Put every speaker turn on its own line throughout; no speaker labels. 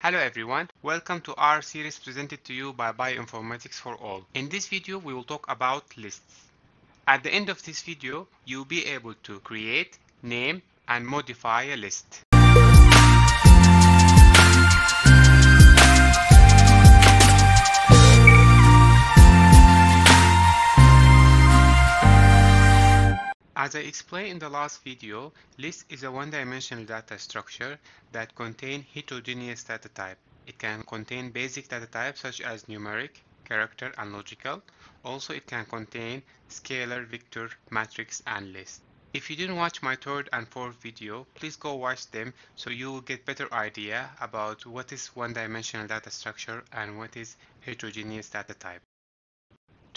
Hello everyone, welcome to R series presented to you by Bioinformatics for All. In this video, we will talk about lists. At the end of this video, you'll be able to create, name, and modify a list. As I explained in the last video, list is a one-dimensional data structure that contains heterogeneous data type. It can contain basic data types such as numeric, character, and logical. Also, it can contain scalar, vector, matrix, and list. If you didn't watch my third and fourth video, please go watch them so you will get better idea about what is one-dimensional data structure and what is heterogeneous data type.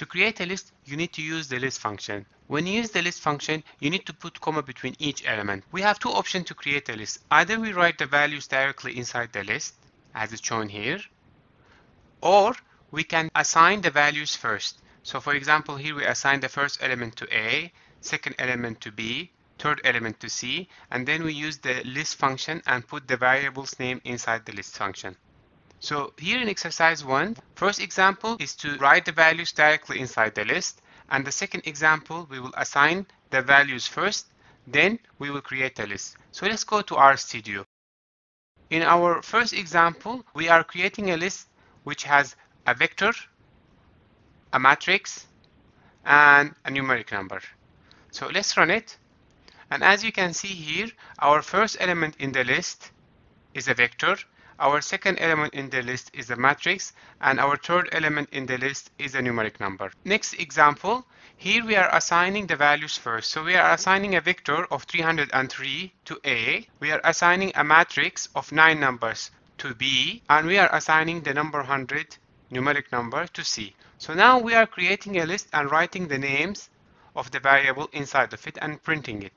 To create a list, you need to use the list function. When you use the list function, you need to put comma between each element. We have two options to create a list. Either we write the values directly inside the list, as it's shown here, or we can assign the values first. So for example, here we assign the first element to A, second element to B, third element to C, and then we use the list function and put the variable's name inside the list function. So here in exercise one, first example is to write the values directly inside the list. And the second example, we will assign the values first, then we will create a list. So let's go to RStudio. In our first example, we are creating a list which has a vector, a matrix, and a numeric number. So let's run it. And as you can see here, our first element in the list is a vector our second element in the list is a matrix and our third element in the list is a numeric number. Next example, here we are assigning the values first. So we are assigning a vector of 303 to A. We are assigning a matrix of 9 numbers to B and we are assigning the number 100 numeric number to C. So now we are creating a list and writing the names of the variable inside of it and printing it.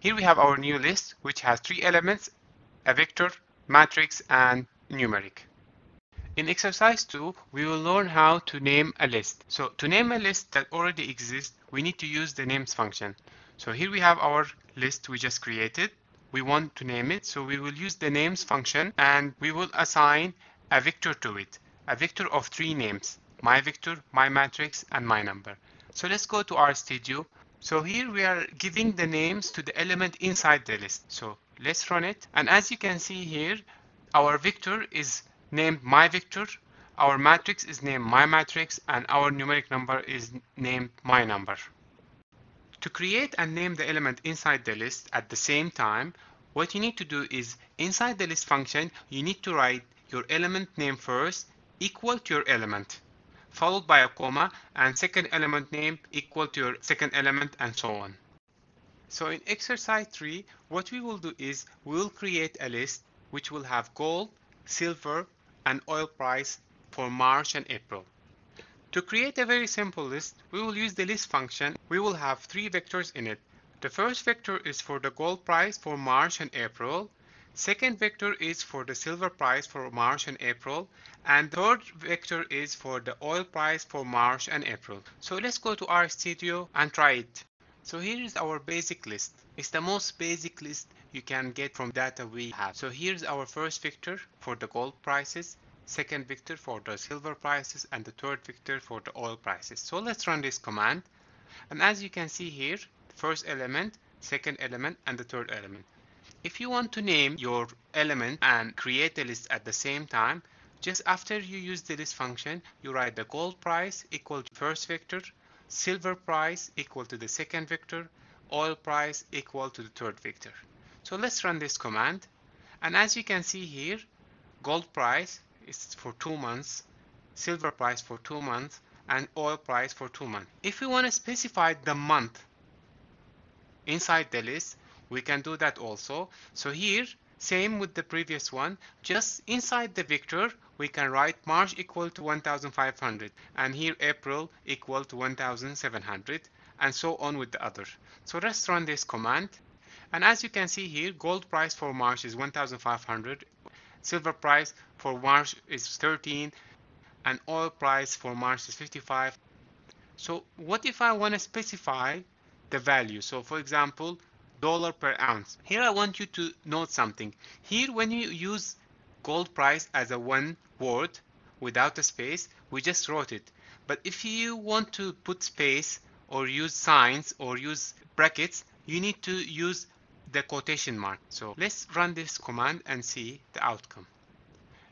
Here we have our new list which has three elements, a vector, matrix, and numeric. In exercise 2, we will learn how to name a list. So to name a list that already exists, we need to use the names function. So here we have our list we just created. We want to name it, so we will use the names function and we will assign a vector to it, a vector of three names, my vector, my matrix, and my number. So let's go to RStudio. So here we are giving the names to the element inside the list. So Let's run it. And as you can see here, our vector is named my vector, our matrix is named my matrix, and our numeric number is named my number. To create and name the element inside the list at the same time, what you need to do is inside the list function, you need to write your element name first equal to your element, followed by a comma, and second element name equal to your second element, and so on. So in exercise 3, what we will do is we will create a list which will have gold, silver, and oil price for March and April. To create a very simple list, we will use the list function. We will have three vectors in it. The first vector is for the gold price for March and April. Second vector is for the silver price for March and April. And third vector is for the oil price for March and April. So let's go to RStudio and try it. So here is our basic list. It's the most basic list you can get from data we have. So here's our first vector for the gold prices, second vector for the silver prices, and the third vector for the oil prices. So let's run this command. And as you can see here, first element, second element, and the third element. If you want to name your element and create a list at the same time, just after you use the list function, you write the gold price equal to first vector, silver price equal to the second vector, oil price equal to the third vector. So let's run this command. And as you can see here, gold price is for two months, silver price for two months, and oil price for two months. If we want to specify the month inside the list, we can do that also. So here, same with the previous one, just inside the vector, we can write March equal to 1500 and here April equal to 1700 and so on with the other. So let's run this command. And as you can see here, gold price for March is 1500, silver price for March is 13, and oil price for March is 55. So what if I want to specify the value? So for example, dollar per ounce. Here I want you to note something. Here when you use gold price as a one word without a space, we just wrote it. But if you want to put space or use signs or use brackets, you need to use the quotation mark. So let's run this command and see the outcome.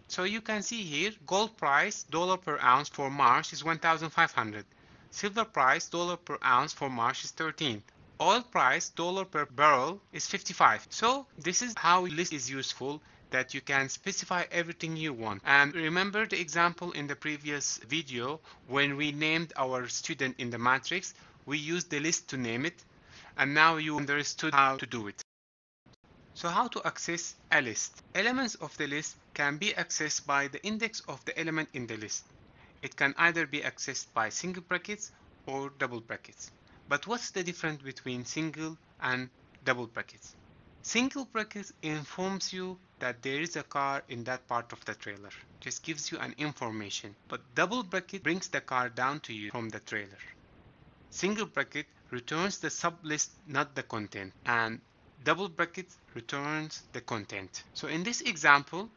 So you can see here gold price dollar per ounce for March is 1500. Silver price dollar per ounce for March is 13. Oil price dollar per barrel is 55. So this is how list is useful that you can specify everything you want. And remember the example in the previous video when we named our student in the matrix, we used the list to name it and now you understood how to do it. So how to access a list? Elements of the list can be accessed by the index of the element in the list. It can either be accessed by single brackets or double brackets. But what's the difference between single and double brackets? Single brackets informs you that there is a car in that part of the trailer. Just gives you an information. But double bracket brings the car down to you from the trailer. Single bracket returns the sublist, not the content. And double bracket returns the content. So in this example,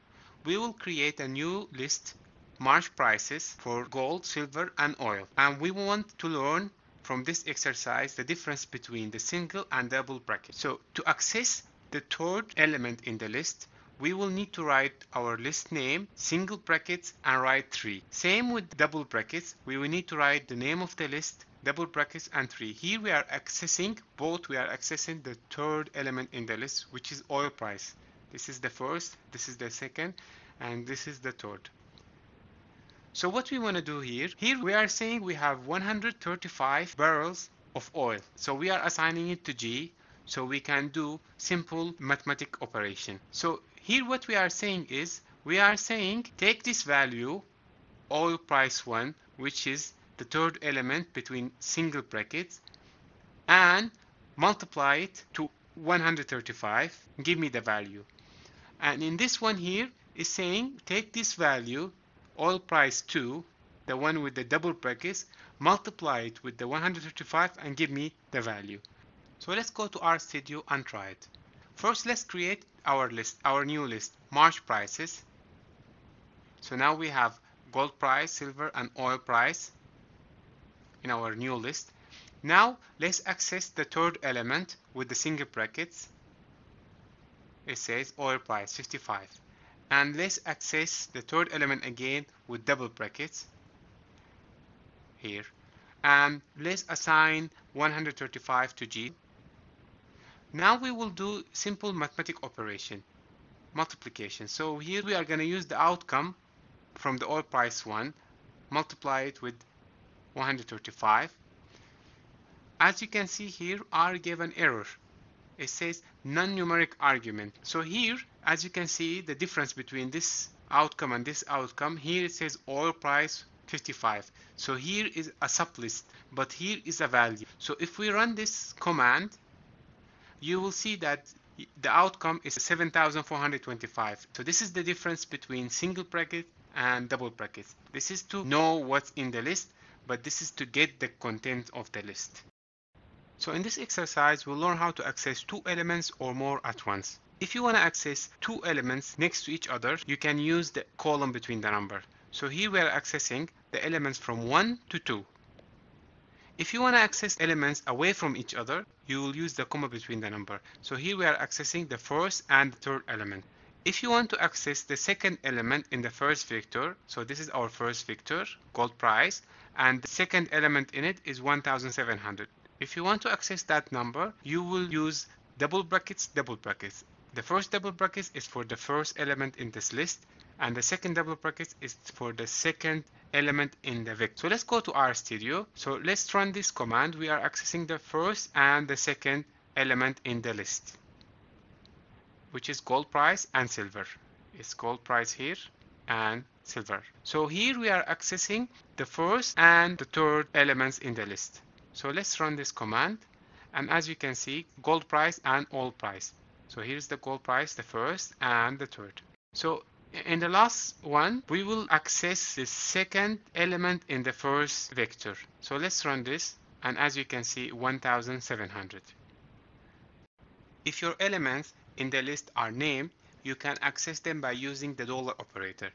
we will create a new list March prices for gold, silver, and oil. And we want to learn from this exercise the difference between the single and double bracket. So to access the third element in the list, we will need to write our list name, single brackets, and write 3. Same with double brackets, we will need to write the name of the list, double brackets and 3. Here we are accessing, both we are accessing the third element in the list, which is oil price. This is the first, this is the second, and this is the third. So what we want to do here, here we are saying we have 135 barrels of oil. So we are assigning it to G, so we can do simple mathematic operation. So here what we are saying is, we are saying take this value, oil price 1, which is the third element between single brackets and multiply it to 135 give me the value and in this one here is saying take this value oil price 2 the one with the double brackets multiply it with the 135 and give me the value so let's go to RStudio and try it first let's create our list our new list March prices so now we have gold price silver and oil price in our new list. Now let's access the third element with the single brackets. It says oil price 55. And let's access the third element again with double brackets here. And let's assign 135 to G. Now we will do simple mathematic operation, multiplication. So here we are going to use the outcome from the oil price one, multiply it with 135. As you can see here, R gave an error. It says non-numeric argument. So here, as you can see, the difference between this outcome and this outcome, here it says oil price 55. So here is a sublist, but here is a value. So if we run this command, you will see that the outcome is 7425. So this is the difference between single bracket and double brackets. This is to know what's in the list but this is to get the content of the list. So in this exercise, we'll learn how to access two elements or more at once. If you want to access two elements next to each other, you can use the colon between the number. So here we are accessing the elements from 1 to 2. If you want to access elements away from each other, you will use the comma between the number. So here we are accessing the first and the third element. If you want to access the second element in the first vector, so this is our first vector, gold price, and the second element in it is 1700. If you want to access that number, you will use double brackets, double brackets. The first double brackets is for the first element in this list, and the second double brackets is for the second element in the vector. So let's go to RStudio. So let's run this command. We are accessing the first and the second element in the list, which is gold price and silver. It's gold price here and silver. So here we are accessing the first and the third elements in the list. So let's run this command. And as you can see, gold price and oil price. So here's the gold price, the first and the third. So in the last one, we will access the second element in the first vector. So let's run this. And as you can see, 1700. If your elements in the list are named, you can access them by using the dollar operator.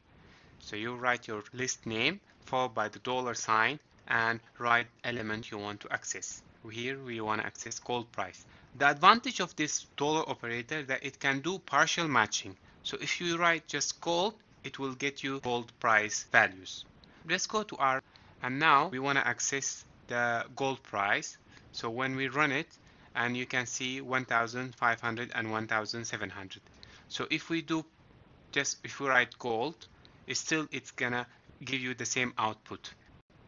So you write your list name followed by the dollar sign and write element you want to access. Here we want to access gold price. The advantage of this dollar operator that it can do partial matching. So if you write just gold, it will get you gold price values. Let's go to our, and now we want to access the gold price. So when we run it, and you can see 1500 and 1700. So if we do just, if we write gold, still, it's gonna give you the same output.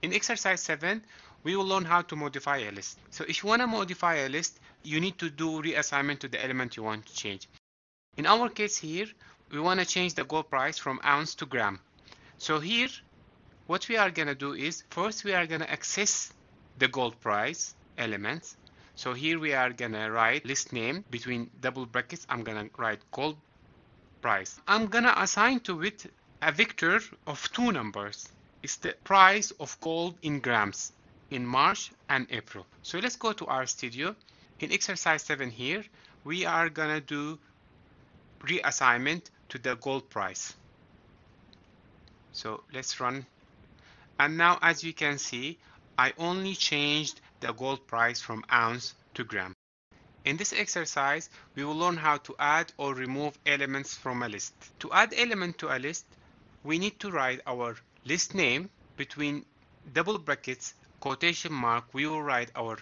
In exercise 7, we will learn how to modify a list. So if you want to modify a list, you need to do reassignment to the element you want to change. In our case here, we want to change the gold price from ounce to gram. So here, what we are going to do is, first we are going to access the gold price elements. So here we are going to write list name between double brackets. I'm going to write gold price. I'm going to assign to it a vector of two numbers. It's the price of gold in grams in March and April. So let's go to RStudio. In exercise 7 here, we are gonna do reassignment to the gold price. So let's run. And now as you can see, I only changed the gold price from ounce to gram. In this exercise, we will learn how to add or remove elements from a list. To add element to a list, we need to write our list name between double brackets quotation mark we will write our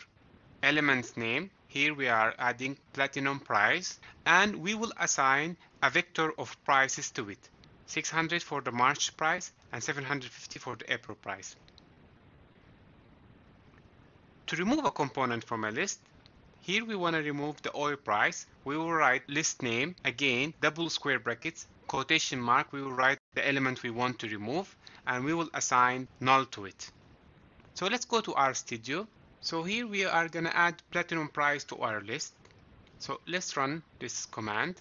elements name here we are adding platinum price and we will assign a vector of prices to it 600 for the March price and 750 for the April price. To remove a component from a list, here we want to remove the oil price. We will write list name, again, double square brackets, quotation mark, we will write the element we want to remove and we will assign null to it. So let's go to RStudio. So here we are going to add platinum price to our list. So let's run this command.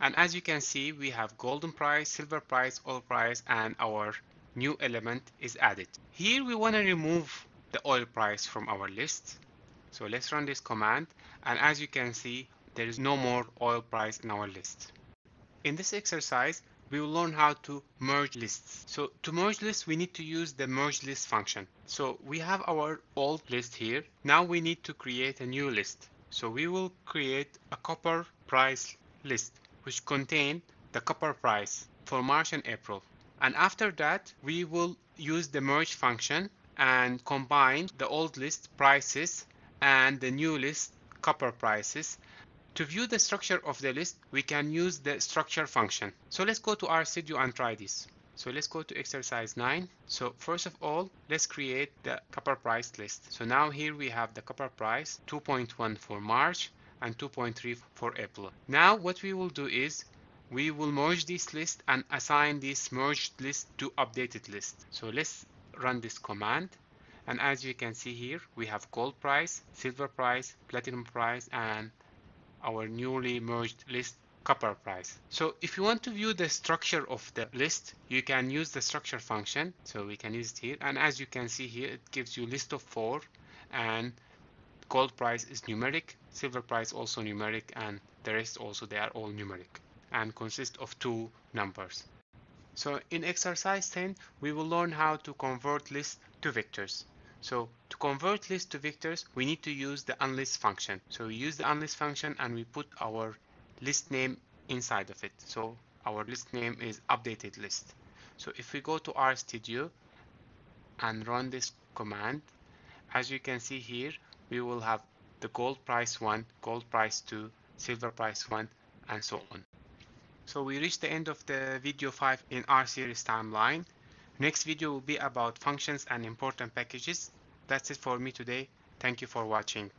And as you can see, we have golden price, silver price, oil price, and our new element is added. Here we want to remove the oil price from our list. So let's run this command. And as you can see, there is no more oil price in our list. In this exercise, we will learn how to merge lists. So to merge lists, we need to use the merge list function. So we have our old list here. Now we need to create a new list. So we will create a copper price list, which contain the copper price for March and April. And after that, we will use the merge function and combine the old list prices and the new list copper prices to view the structure of the list, we can use the structure function. So let's go to RStudio and try this. So let's go to exercise 9. So first of all, let's create the copper price list. So now here we have the copper price 2.1 for March and 2.3 for April. Now what we will do is we will merge this list and assign this merged list to updated list. So let's run this command. And as you can see here, we have gold price, silver price, platinum price, and our newly merged list copper price. So if you want to view the structure of the list, you can use the structure function. So we can use it here. And as you can see here, it gives you list of four and gold price is numeric, silver price also numeric, and the rest also they are all numeric and consist of two numbers. So in exercise 10, we will learn how to convert lists to vectors. So to convert list to vectors, we need to use the unlist function. So we use the unlist function and we put our list name inside of it. So our list name is updated list. So if we go to RStudio and run this command, as you can see here, we will have the gold price 1, gold price 2, silver price 1, and so on. So we reached the end of the video 5 in R series timeline. Next video will be about functions and important packages. That's it for me today. Thank you for watching.